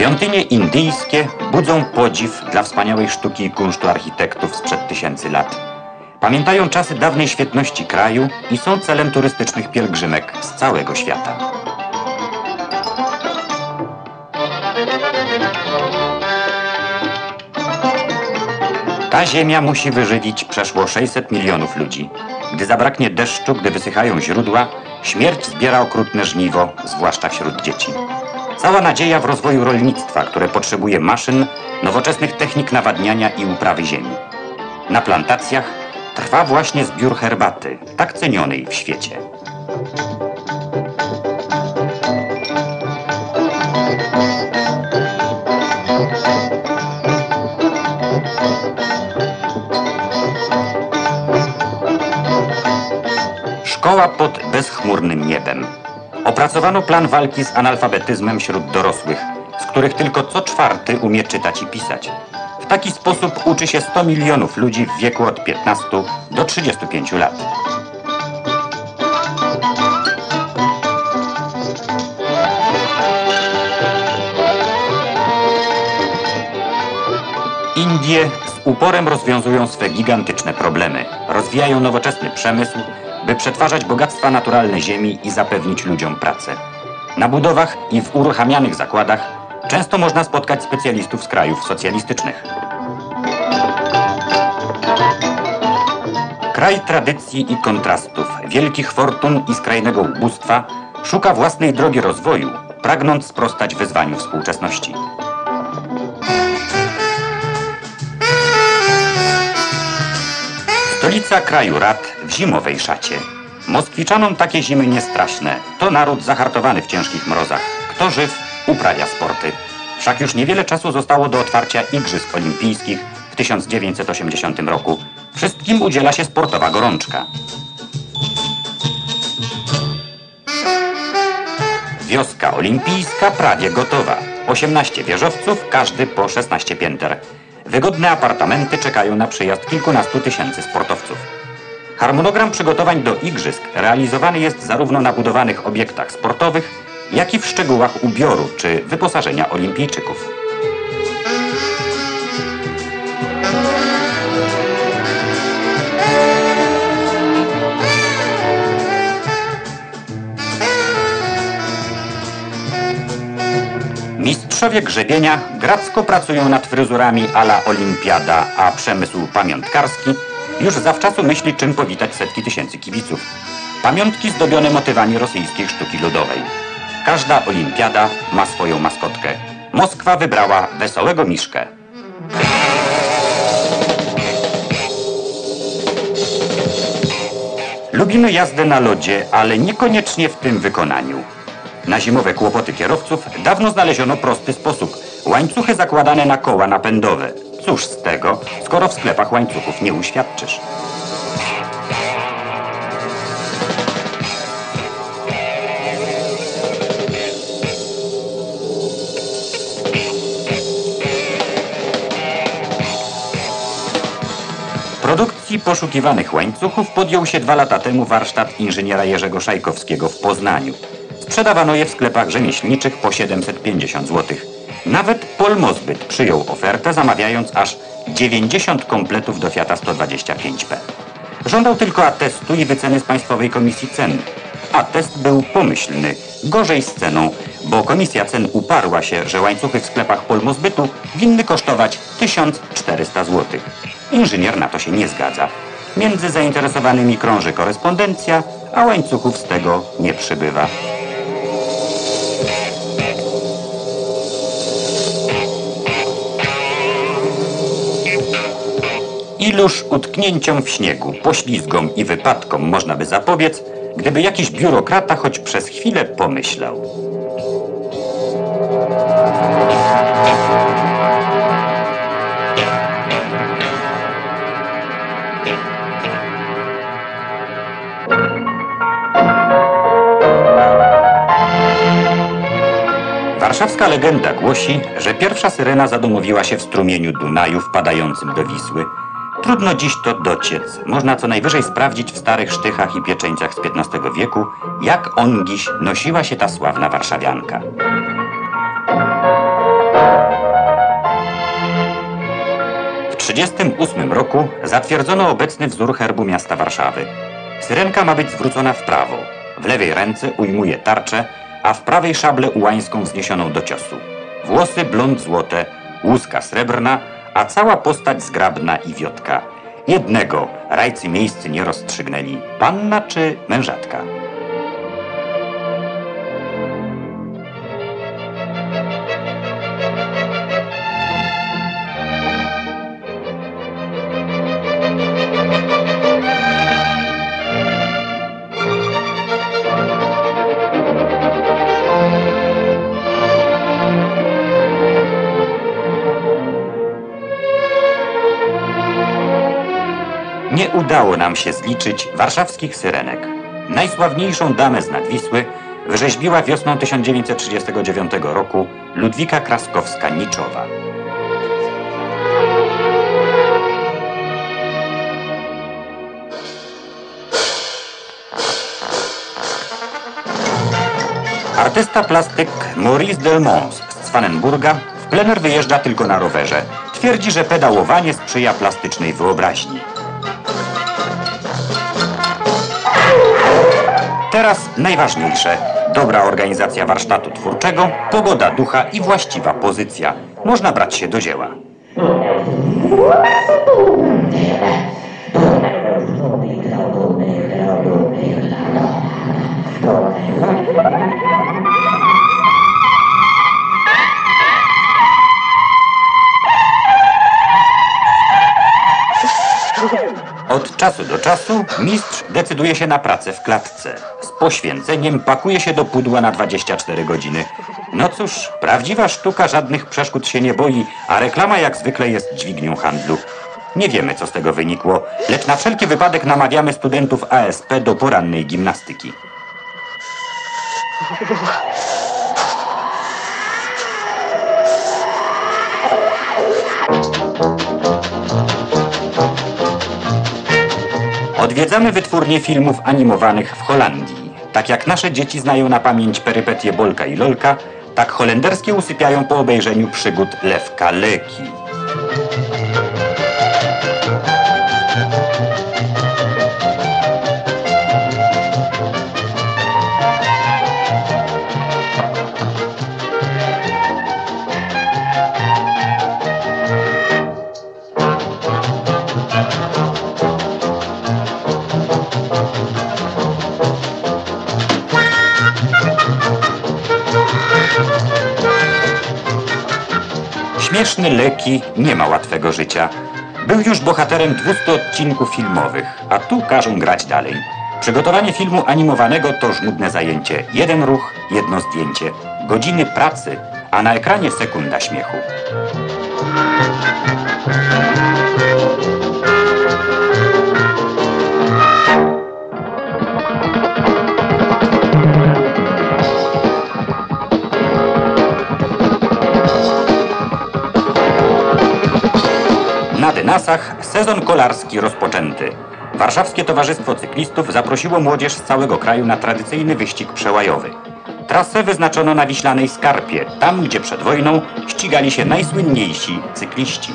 Świątynie indyjskie budzą podziw dla wspaniałej sztuki i kunsztu architektów sprzed tysięcy lat. Pamiętają czasy dawnej świetności kraju i są celem turystycznych pielgrzymek z całego świata. Ta ziemia musi wyżywić przeszło 600 milionów ludzi. Gdy zabraknie deszczu, gdy wysychają źródła, śmierć zbiera okrutne żniwo, zwłaszcza wśród dzieci. Cała nadzieja w rozwoju rolnictwa, które potrzebuje maszyn, nowoczesnych technik nawadniania i uprawy ziemi. Na plantacjach trwa właśnie zbiór herbaty, tak cenionej w świecie. Szkoła pod bezchmurnym niebem. Opracowano plan walki z analfabetyzmem wśród dorosłych, z których tylko co czwarty umie czytać i pisać. W taki sposób uczy się 100 milionów ludzi w wieku od 15 do 35 lat. Indie z uporem rozwiązują swe gigantyczne problemy. Rozwijają nowoczesny przemysł, by przetwarzać bogactwa naturalne ziemi i zapewnić ludziom pracę. Na budowach i w uruchamianych zakładach często można spotkać specjalistów z krajów socjalistycznych. Kraj tradycji i kontrastów, wielkich fortun i skrajnego ubóstwa szuka własnej drogi rozwoju, pragnąc sprostać wyzwaniu współczesności. Stolica kraju rad w zimowej szacie. Moskwiczanom takie zimy niestraszne. To naród zahartowany w ciężkich mrozach. Kto żyw, uprawia sporty. Wszak już niewiele czasu zostało do otwarcia Igrzysk Olimpijskich w 1980 roku. Wszystkim udziela się sportowa gorączka. Wioska olimpijska prawie gotowa. 18 wieżowców, każdy po 16 pięter. Wygodne apartamenty czekają na przyjazd kilkunastu tysięcy sportowców. Harmonogram przygotowań do igrzysk realizowany jest zarówno na budowanych obiektach sportowych, jak i w szczegółach ubioru czy wyposażenia olimpijczyków. Mistrzowie grzebienia gracko pracują nad fryzurami ala olimpiada, a przemysł pamiątkarski już zawczasu myśli, czym powitać setki tysięcy kibiców. Pamiątki zdobione motywami rosyjskiej sztuki ludowej. Każda olimpiada ma swoją maskotkę. Moskwa wybrała wesołego miszkę. Lubimy jazdę na lodzie, ale niekoniecznie w tym wykonaniu. Na zimowe kłopoty kierowców dawno znaleziono prosty sposób. Łańcuchy zakładane na koła napędowe. Cóż z tego, skoro w sklepach łańcuchów nie uświadczysz. Produkcji poszukiwanych łańcuchów podjął się dwa lata temu warsztat inżyniera Jerzego Szajkowskiego w Poznaniu. Sprzedawano je w sklepach rzemieślniczych po 750 zł. Nawet Polmozbyt przyjął ofertę, zamawiając aż 90 kompletów do Fiata 125P. Żądał tylko atestu i wyceny z Państwowej Komisji Cen. Atest był pomyślny, gorzej z ceną, bo Komisja Cen uparła się, że łańcuchy w sklepach Polmozbytu winny kosztować 1400 zł. Inżynier na to się nie zgadza. Między zainteresowanymi krąży korespondencja, a łańcuchów z tego nie przybywa. Iluż utknięciom w śniegu, poślizgom i wypadkom można by zapobiec, gdyby jakiś biurokrata choć przez chwilę pomyślał. Warszawska legenda głosi, że pierwsza syrena zadomowiła się w strumieniu Dunaju wpadającym do Wisły. Trudno dziś to dociec. Można co najwyżej sprawdzić w starych sztychach i pieczęciach z XV wieku, jak on dziś nosiła się ta sławna warszawianka. W 1938 roku zatwierdzono obecny wzór herbu miasta Warszawy. Syrenka ma być zwrócona w prawo. W lewej ręce ujmuje tarczę, a w prawej szablę ułańską wzniesioną do ciosu. Włosy blond złote, łuska srebrna, a cała postać zgrabna i wiotka. Jednego rajcy miejscy nie rozstrzygnęli, panna czy mężatka. Udało nam się zliczyć warszawskich syrenek. Najsławniejszą damę z Nadwisły wyrzeźbiła wiosną 1939 roku Ludwika Kraskowska-Niczowa. Artysta plastyk Maurice Delmons z Cwanenburga w plener wyjeżdża tylko na rowerze. Twierdzi, że pedałowanie sprzyja plastycznej wyobraźni. Teraz najważniejsze. Dobra organizacja warsztatu twórczego, pogoda ducha i właściwa pozycja. Można brać się do dzieła. Od czasu do czasu mistrz decyduje się na pracę w klatce. Z poświęceniem pakuje się do pudła na 24 godziny. No cóż, prawdziwa sztuka żadnych przeszkód się nie boi, a reklama jak zwykle jest dźwignią handlu. Nie wiemy, co z tego wynikło, lecz na wszelki wypadek namawiamy studentów ASP do porannej gimnastyki. Odwiedzamy wytwórnie filmów animowanych w Holandii. Tak jak nasze dzieci znają na pamięć perypetie Bolka i Lolka, tak holenderskie usypiają po obejrzeniu przygód Lewka Leki. Śmieszny Leki nie ma łatwego życia. Był już bohaterem 200 odcinków filmowych, a tu każą grać dalej. Przygotowanie filmu animowanego to żmudne zajęcie. Jeden ruch, jedno zdjęcie. Godziny pracy, a na ekranie sekunda śmiechu. Na Dynasach sezon kolarski rozpoczęty. Warszawskie Towarzystwo Cyklistów zaprosiło młodzież z całego kraju na tradycyjny wyścig przełajowy. Trasę wyznaczono na Wiślanej Skarpie, tam gdzie przed wojną ścigali się najsłynniejsi cykliści.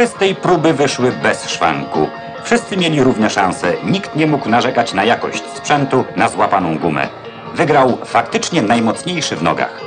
Cztery z tej próby wyszły bez szwanku. Wszyscy mieli równe szanse. Nikt nie mógł narzekać na jakość sprzętu, na złapaną gumę. Wygrał faktycznie najmocniejszy w nogach.